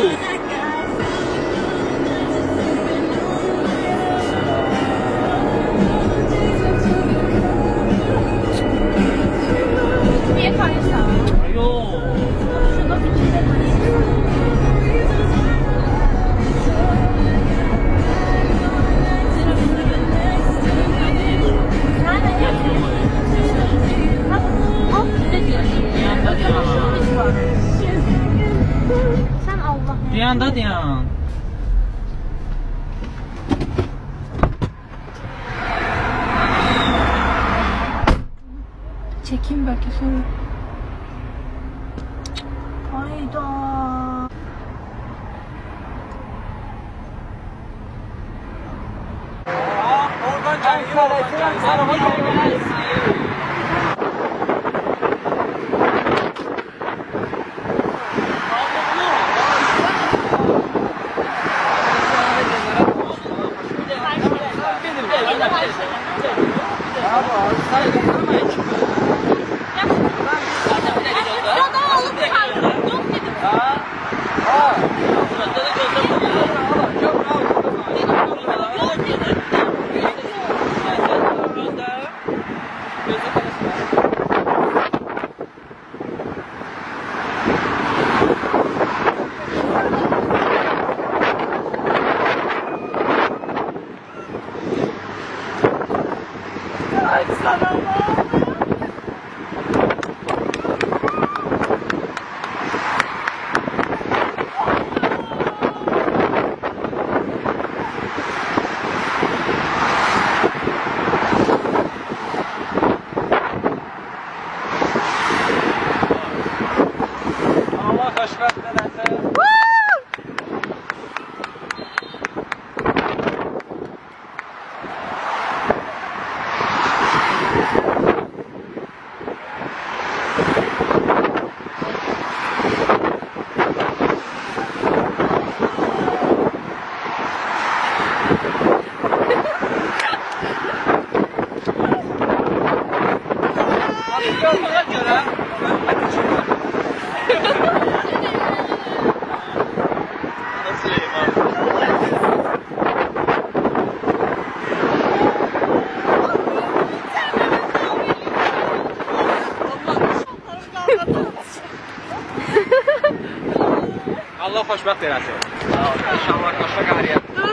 哎呦！Zyan da diyan. Çekeyim belki sonra. Hayda. Oradan can, oradan can. Sen oradan can. Abi ağzı sayılır ama içmiyor. Ay sana Allah xoşbəxt eləsin. الله خوشبخت درسه. انشالله خوشبخت